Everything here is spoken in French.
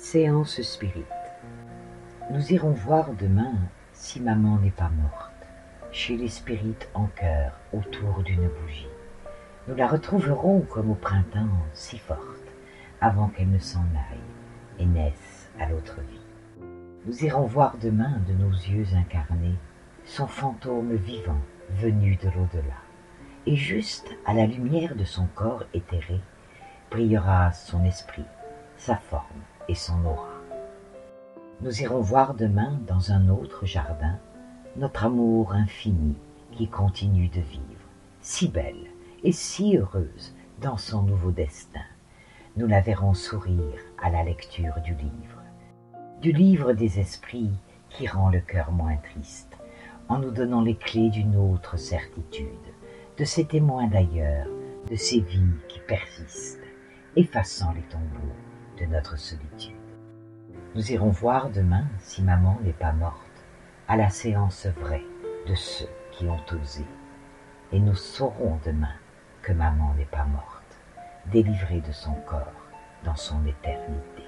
Séance spirit. Nous irons voir demain si maman n'est pas morte, chez les spirites en chœur, autour d'une bougie. Nous la retrouverons comme au printemps, si forte, avant qu'elle ne s'en aille et naisse à l'autre vie. Nous irons voir demain de nos yeux incarnés son fantôme vivant venu de l'au-delà. Et juste à la lumière de son corps éthéré, brillera son esprit, sa forme et son aura. Nous irons voir demain dans un autre jardin notre amour infini qui continue de vivre, si belle et si heureuse dans son nouveau destin. Nous la verrons sourire à la lecture du livre, du livre des esprits qui rend le cœur moins triste, en nous donnant les clés d'une autre certitude, de ces témoins d'ailleurs, de ces vies qui persistent, effaçant les tombeaux de notre solitude. Nous irons voir demain, si maman n'est pas morte, à la séance vraie de ceux qui ont osé. Et nous saurons demain que maman n'est pas morte, délivrée de son corps dans son éternité.